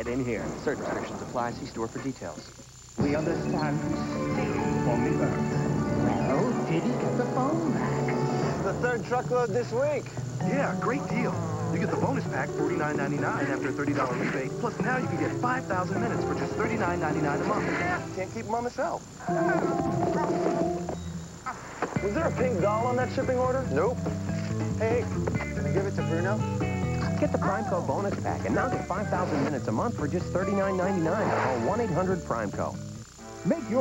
Get in here. Certain restrictions apply. See store for details. We understand you still on the earth. Well, did he get the phone back? The third truckload this week. Yeah, great deal. You get the bonus pack, $49.99 after a $30 rebate. Plus now you can get 5,000 minutes for just $39.99 a month. Can't keep them on the shelf. Was there a pink doll on that shipping order? Nope. Hey, Get the Primeco bonus pack and now get 5,000 minutes a month for just $39.99. Call 1-800-PRIMECO. Make your